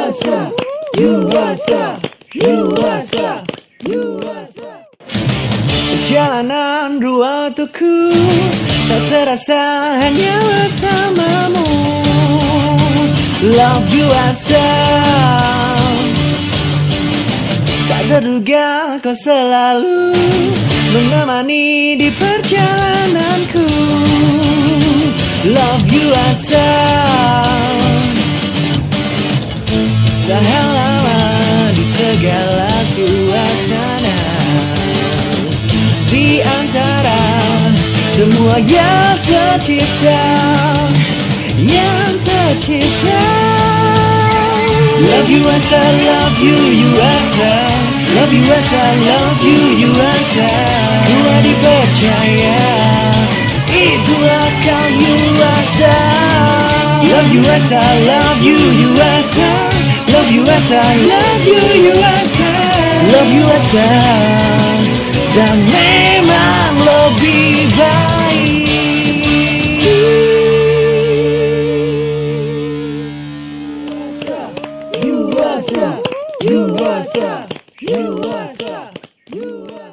USA, USA, USA, USA. Perjalanan dua untukku Tak terasa hanya bersamamu Love you asal Tak terduga kau selalu Menemani di perjalananku. Love you Tahan lama di segala suasana. Di antara semua yang tercipta Yang tercipta. Love you as I love you, you as I Love you as I love you, you as I Gua dipercaya Itulah kau you as I Love you as I love you, you as I I love you, I Love I Dan memang lebih baik USA, USA, USA, USA.